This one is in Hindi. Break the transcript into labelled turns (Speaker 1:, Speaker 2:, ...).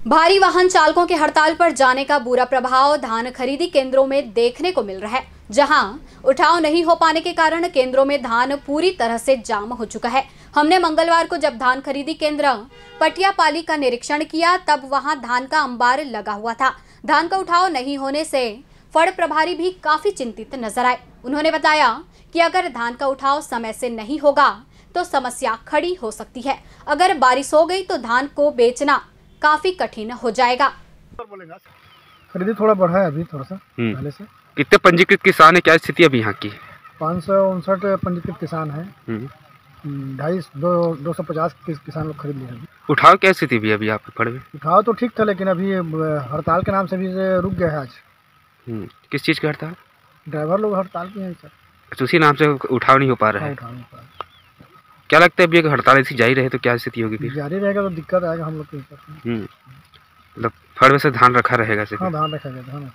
Speaker 1: भारी वाहन चालकों के हड़ताल पर जाने का बुरा प्रभाव धान खरीदी केंद्रों में देखने को मिल रहा है। जहाँ उठाव नहीं हो पाने के कारण केंद्रों में धान पूरी तरह से जाम हो चुका है। हमने मंगलवार को जब धान खरीदी केंद्र पटियापाली का निरीक्षण किया, तब वहाँ धान का अंबार लगा हुआ था। धान का उठाव नहीं होने से फड़ प्रभारी भी काफ़ी चिंतित नज़र आए। उन्होंने बताया कि अगर धान का उठाव समय से नहीं होगा तो समस्या खड़ी हो सकती है। अगर बारिश हो गई तो धान को बेचना काफ़ी कठिन हो जाएगा।
Speaker 2: खरीदी थोड़ा बढ़ा है अभी थोड़ा सा
Speaker 3: हम्म।
Speaker 2: पहले से।
Speaker 3: कितने पंजीकृत किसान है? क्या स्थिति अभी यहाँ की?
Speaker 2: पाँच सौ उनसठ पंजीकृत किसान हैं।
Speaker 3: हम्म।
Speaker 2: हम्म, ढाई दो दो सौ पचास किसान लोग खरीद लिए हैं
Speaker 3: उठाव क्या स्थिति भी अभी आपके फड़ में
Speaker 2: उठाव तो ठीक था लेकिन अभी हड़ताल के नाम से भी रुक गया है आज।
Speaker 3: किस चीज़ का हड़ताल?
Speaker 2: ड्राइवर लोग हड़ताल पे हैं सर।
Speaker 3: अच्छा, उसी नाम से उठाव नहीं हो पा रहा
Speaker 2: हाँ,
Speaker 3: है।
Speaker 2: उठाव नहीं पा
Speaker 3: क्या लगता है अभी अगर हड़ताल ऐसी जारी रहे तो क्या स्थिति होगी फिर?
Speaker 2: जारी रहेगा तो दिक्कत आएगा हम लोग के ऊपर
Speaker 3: हम्म। मतलब फड़ में से धान रखा रहेगा
Speaker 2: हाँ धान रखा गया था हाँ ना